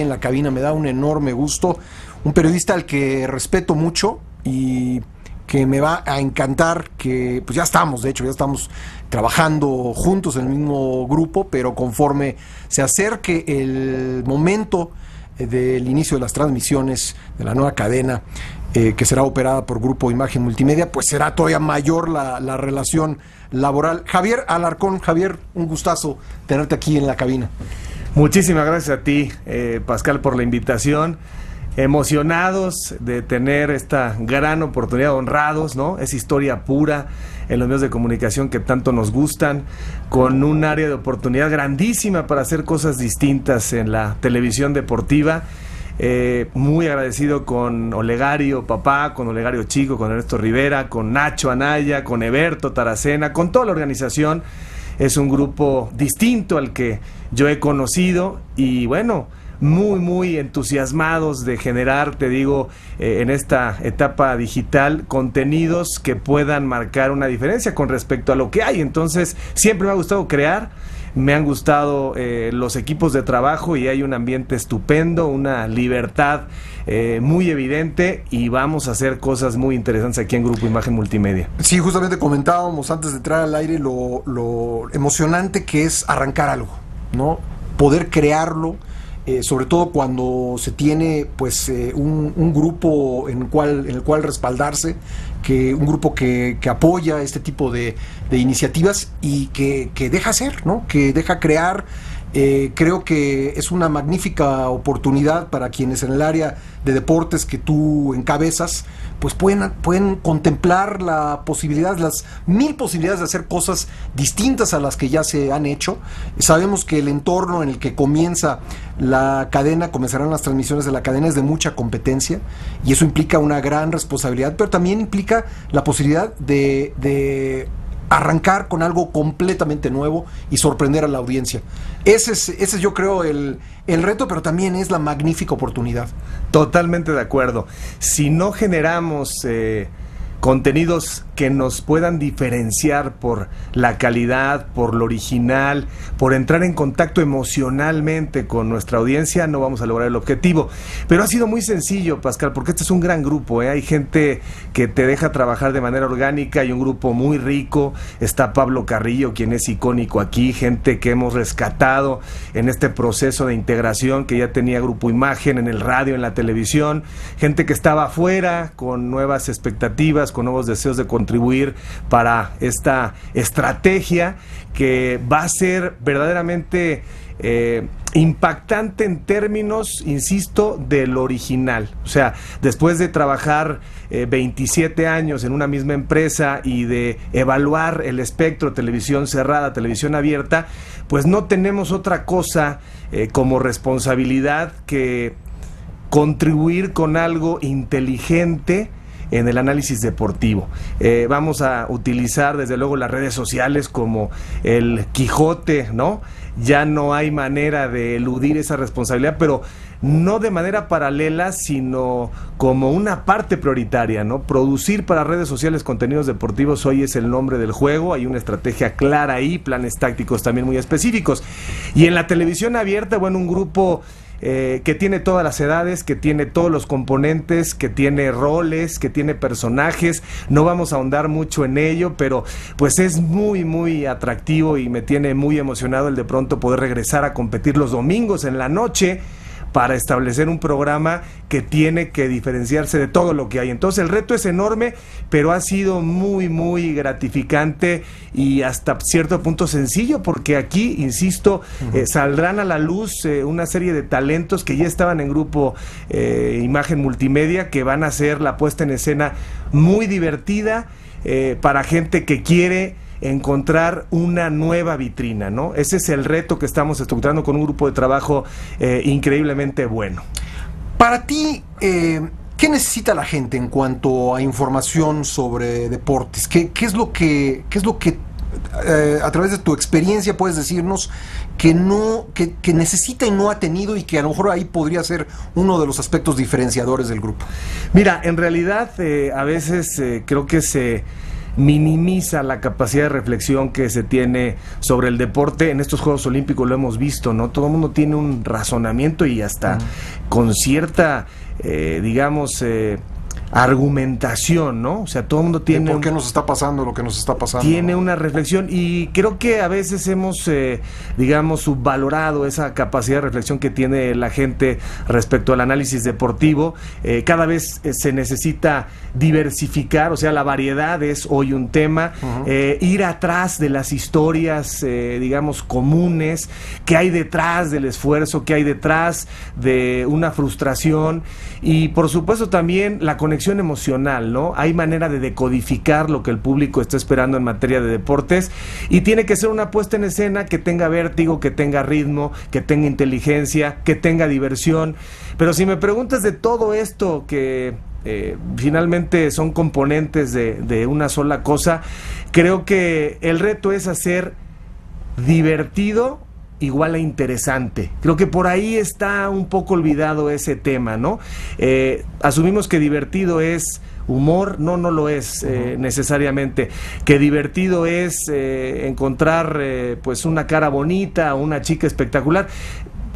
en la cabina, me da un enorme gusto. Un periodista al que respeto mucho y que me va a encantar, que pues ya estamos, de hecho, ya estamos trabajando juntos en el mismo grupo, pero conforme se acerque el momento eh, del inicio de las transmisiones de la nueva cadena, eh, que será operada por Grupo Imagen Multimedia, pues será todavía mayor la, la relación laboral. Javier Alarcón, Javier, un gustazo tenerte aquí en la cabina. Muchísimas gracias a ti, eh, Pascal, por la invitación emocionados de tener esta gran oportunidad, honrados, ¿no? Es historia pura en los medios de comunicación que tanto nos gustan, con un área de oportunidad grandísima para hacer cosas distintas en la televisión deportiva. Eh, muy agradecido con Olegario Papá, con Olegario Chico, con Ernesto Rivera, con Nacho Anaya, con Eberto Taracena, con toda la organización. Es un grupo distinto al que yo he conocido y bueno, muy, muy entusiasmados de generar, te digo, eh, en esta etapa digital, contenidos que puedan marcar una diferencia con respecto a lo que hay. Entonces, siempre me ha gustado crear. Me han gustado eh, los equipos de trabajo y hay un ambiente estupendo, una libertad eh, muy evidente y vamos a hacer cosas muy interesantes aquí en Grupo Imagen Multimedia. Sí, justamente comentábamos antes de entrar al aire lo, lo emocionante que es arrancar algo, ¿no? Poder crearlo, eh, sobre todo cuando se tiene pues eh, un, grupo en, cual, en el cual respaldarse, que un grupo que, apoya este tipo de, iniciativas y que, que, deja hacer, ¿no? que deja crear eh, creo que es una magnífica oportunidad para quienes en el área de deportes que tú encabezas, pues pueden, pueden contemplar la posibilidad, las mil posibilidades de hacer cosas distintas a las que ya se han hecho. Sabemos que el entorno en el que comienza la cadena, comenzarán las transmisiones de la cadena, es de mucha competencia y eso implica una gran responsabilidad, pero también implica la posibilidad de, de arrancar con algo completamente nuevo y sorprender a la audiencia. Ese es, ese yo creo el, el reto, pero también es la magnífica oportunidad. Totalmente de acuerdo. Si no generamos eh, contenidos que nos puedan diferenciar por la calidad, por lo original, por entrar en contacto emocionalmente con nuestra audiencia, no vamos a lograr el objetivo. Pero ha sido muy sencillo, Pascal, porque este es un gran grupo. ¿eh? Hay gente que te deja trabajar de manera orgánica, hay un grupo muy rico. Está Pablo Carrillo, quien es icónico aquí, gente que hemos rescatado en este proceso de integración, que ya tenía grupo imagen en el radio, en la televisión, gente que estaba afuera con nuevas expectativas con nuevos deseos de contribuir para esta estrategia que va a ser verdaderamente eh, impactante en términos, insisto, del original. O sea, después de trabajar 27 eh, años en una misma empresa y de evaluar el espectro televisión cerrada, televisión abierta, pues no tenemos otra cosa eh, como responsabilidad que contribuir con algo inteligente, en el análisis deportivo. Eh, vamos a utilizar desde luego las redes sociales como el Quijote, ¿no? Ya no hay manera de eludir esa responsabilidad, pero no de manera paralela, sino como una parte prioritaria, ¿no? Producir para redes sociales contenidos deportivos hoy es el nombre del juego, hay una estrategia clara ahí, planes tácticos también muy específicos. Y en la televisión abierta, bueno, un grupo eh, que tiene todas las edades, que tiene todos los componentes, que tiene roles, que tiene personajes. No vamos a ahondar mucho en ello, pero pues es muy, muy atractivo y me tiene muy emocionado el de pronto poder regresar a competir los domingos en la noche para establecer un programa que tiene que diferenciarse de todo lo que hay. Entonces el reto es enorme, pero ha sido muy, muy gratificante y hasta cierto punto sencillo, porque aquí, insisto, eh, saldrán a la luz eh, una serie de talentos que ya estaban en grupo eh, Imagen Multimedia, que van a hacer la puesta en escena muy divertida para gente que quiere encontrar una nueva vitrina, ¿no? Ese es el reto que estamos estructurando con un grupo de trabajo eh, increíblemente bueno. Para ti, eh, ¿qué necesita la gente en cuanto a información sobre deportes? ¿Qué, es lo que, qué es lo que eh, a través de tu experiencia puedes decirnos que no que, que, necesita y no ha tenido y que a lo mejor ahí podría ser uno de los aspectos diferenciadores del grupo? Mira, en realidad a veces creo que se minimiza la capacidad de reflexión que se tiene sobre el deporte. En estos Juegos Olímpicos lo hemos visto, ¿no? Todo el mundo tiene un razonamiento y hasta con cierta, eh, digamos, eh, argumentación, ¿no? O sea, todo el mundo tiene... ¿Por qué nos está pasando lo que nos está pasando? Tiene una reflexión y creo que a veces hemos, eh, digamos, subvalorado esa capacidad de reflexión que tiene la gente respecto al análisis deportivo. Eh, cada vez eh, se necesita diversificar, o sea, la variedad es hoy un tema, ir atrás de las historias, digamos, comunes, qué hay detrás del esfuerzo, qué hay detrás de una frustración y, por supuesto, también la conexión emocional, ¿no? Hay manera de decodificar lo que el público está esperando en materia de deportes y tiene que ser una puesta en escena que tenga vértigo, que tenga ritmo, que tenga inteligencia, que tenga diversión. Pero si me preguntas de todo esto que eh, finalmente son componentes de una sola cosa, creo que el reto es hacer divertido igual a interesante. Creo que por ahí está un poco olvidado ese tema, ¿no? Eh, asumimos que divertido es humor, no, no lo es eh, necesariamente. Que divertido es eh, encontrar pues una cara bonita, una chica espectacular.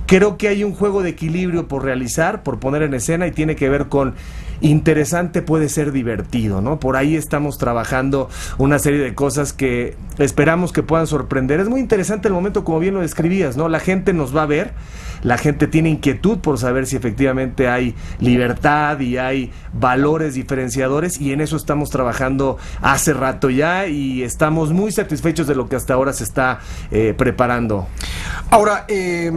Creo que hay un juego de equilibrio por realizar, por poner en escena y tiene que ver con interesante puede ser divertido, ¿no? Por ahí estamos trabajando una serie de cosas que esperamos que puedan sorprender. Es muy interesante el momento, como bien lo describías, ¿no? La gente nos va a ver, la gente tiene inquietud por saber si efectivamente hay libertad y hay valores diferenciadores y en eso estamos trabajando hace rato ya y estamos muy satisfechos de lo que hasta ahora se está eh, preparando. Ahora, eh,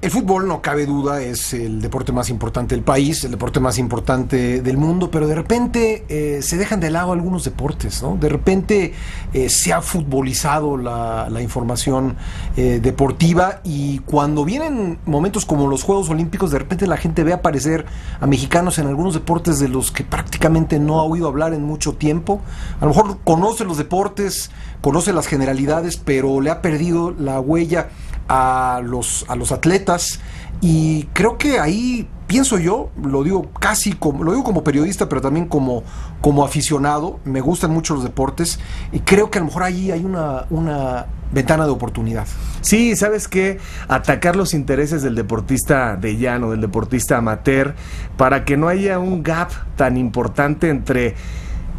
el fútbol, no cabe duda, es el deporte más importante del país, el deporte más importante del mundo, pero de repente eh, se dejan de lado algunos deportes, ¿no? De repente eh, se ha futbolizado la, información eh, deportiva y cuando vienen momentos como los Juegos Olímpicos, de repente la gente ve aparecer a mexicanos en algunos deportes de los que prácticamente no ha oído hablar en mucho tiempo. A lo mejor conoce los deportes, conoce las generalidades, pero le ha perdido la huella a los, a los atletas y creo que ahí pienso yo, lo digo casi como, lo digo como periodista, pero también como, como aficionado, me gustan mucho los deportes y creo que a lo mejor ahí hay una, una ventana de oportunidad. Sí, sabes que atacar los intereses del deportista de llano, del deportista amateur, para que no haya un gap tan importante entre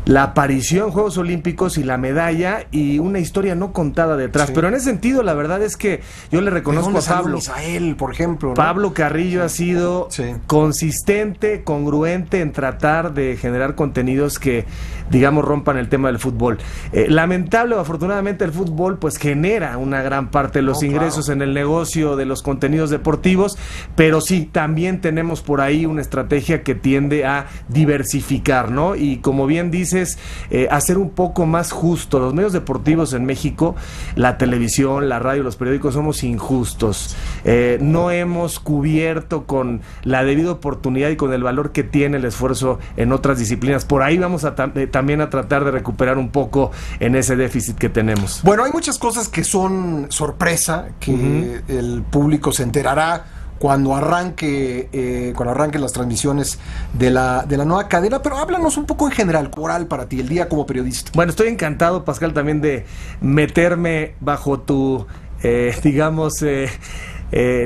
la aparición en Juegos Olímpicos y la medalla y una historia no contada detrás. Pero en ese sentido, la verdad es que yo le reconozco a Pablo. Misael, por ejemplo. Pablo Carrillo ha sido consistente, congruente en tratar de generar contenidos que, digamos, rompan el tema del fútbol. Eh, lamentable o afortunadamente el fútbol pues genera una gran parte de los ingresos en el negocio de los contenidos deportivos, pero sí, también tenemos por ahí una estrategia que tiende a diversificar, ¿no? Y como bien dice, eh, hacer un poco más justo. Los medios deportivos en México, la televisión, la radio, los periódicos, somos injustos. Eh, no hemos cubierto con la debida oportunidad y con el valor que tiene el esfuerzo en otras disciplinas. Por ahí vamos a eh, también a tratar de recuperar un poco en ese déficit que tenemos. Bueno, hay muchas cosas que son sorpresa, que el público se enterará cuando arranque, eh, cuando arranquen las transmisiones de la, de la nueva cadena, pero háblanos un poco en general, coral para ti, el día como periodista. Bueno, estoy encantado, Pascal, también de meterme bajo tu, eh, digamos, eh,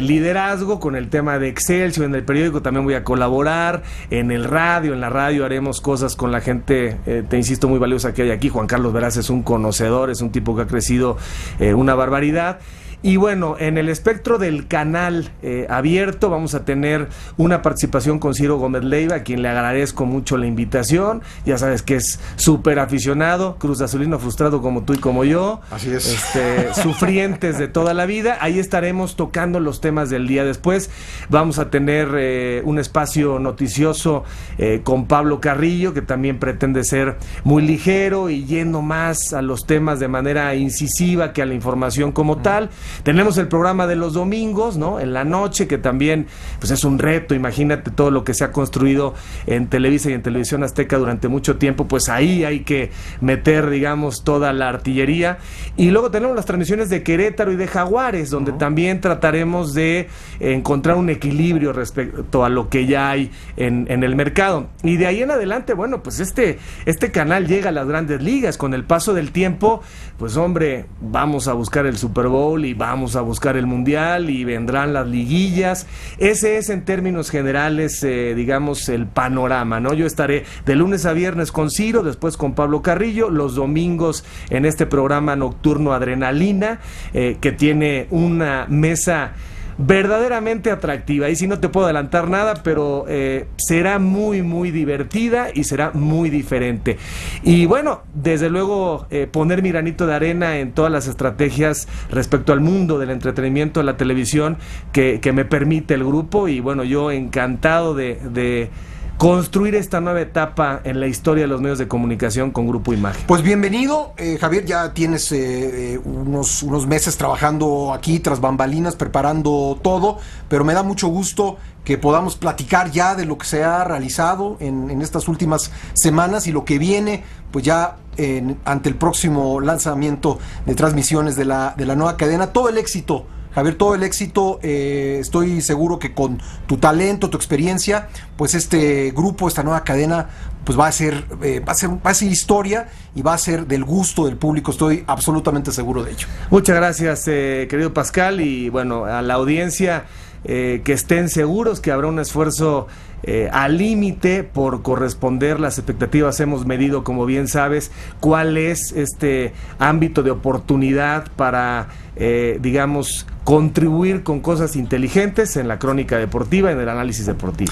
liderazgo con el tema de Excelsior. En el periódico también voy a colaborar. En el radio, en la radio haremos cosas con la gente, te insisto, muy valiosa que hay aquí. Juan Carlos Veraz es un conocedor, es un tipo que ha crecido una barbaridad. Y bueno, en el espectro del canal eh, abierto vamos a tener una participación con Ciro Gómez Leiva, a quien le agradezco mucho la invitación. Ya sabes que es súper aficionado, Cruz Azulino frustrado como tú y como yo. Así es. Este, sufrientes de toda la vida. Ahí estaremos tocando los temas del día. Después vamos a tener eh, un espacio noticioso eh, con Pablo Carrillo, que también pretende ser muy ligero y yendo más a los temas de manera incisiva que a la información como tal. Tenemos el programa de los domingos, ¿no? En la noche, que también pues es un reto, imagínate todo lo que se ha construido en Televisa y en Televisión Azteca durante mucho tiempo, pues ahí hay que meter, digamos, toda la artillería. Y luego tenemos las transmisiones de Querétaro y de Jaguares, donde también trataremos de encontrar un equilibrio respecto a lo que ya hay en, en el mercado. Y de ahí en adelante, bueno, pues este, este canal llega a las grandes ligas. Con el paso del tiempo, pues hombre, vamos a buscar el Super Bowl y vamos a buscar el Mundial y vendrán las liguillas. Ese es en términos generales, eh, digamos, el panorama, ¿no? Yo estaré de lunes a viernes con Ciro, después con Pablo Carrillo, los domingos en este programa nocturno Adrenalina, eh, que tiene una mesa verdaderamente atractiva. Y si no te puedo adelantar nada, pero eh, será muy, muy divertida y será muy diferente. Y bueno, desde luego eh, poner mi granito de arena en todas las estrategias respecto al mundo del entretenimiento de la televisión que, que me permite el grupo. Y bueno, yo encantado de, de construir esta nueva etapa en la historia de los medios de comunicación con Grupo Imagen. Pues bienvenido, eh, Javier, ya tienes eh, eh, unos, unos meses trabajando aquí tras bambalinas, preparando todo, pero me da mucho gusto que podamos platicar ya de lo que se ha realizado en, en estas últimas semanas y lo que viene, pues ya en- ante el próximo lanzamiento de transmisiones de la, de la nueva cadena. Todo el éxito Javier, todo el éxito. eh, estoy seguro que con tu talento, tu experiencia, pues este grupo, esta nueva cadena, pues va a ser, eh, va a ser, va a ser historia y va a ser del gusto del público. Estoy absolutamente seguro de ello. Muchas gracias, eh, querido Pascal, y bueno, a la audiencia eh, que estén seguros que habrá un esfuerzo eh, al límite por corresponder las expectativas. Hemos medido, como bien sabes, cuál es este ámbito de oportunidad para, eh, digamos, contribuir con cosas inteligentes en la crónica deportiva, en el análisis deportivo.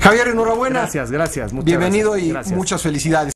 Javier, enhorabuena. Gracias, gracias. muchas Bienvenido gracias. y Gracias. muchas felicidades.